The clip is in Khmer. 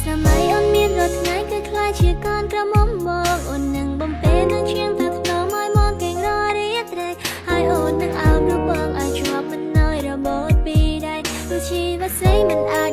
ស្នាមៃអូនមានរាល់ថ្ងៃគឺខ្លាចជាកូនក្រមុំមកអូននឹងបំពេញនឹងឈាមថាថ្នមឲ្យមកកេងររីត្រេកហើយអូននឹងអើបរូបបងឲ្យជាប់មិនឲ្យរបូតពីដៃព្រោះជីវិតស្រីមិនអាច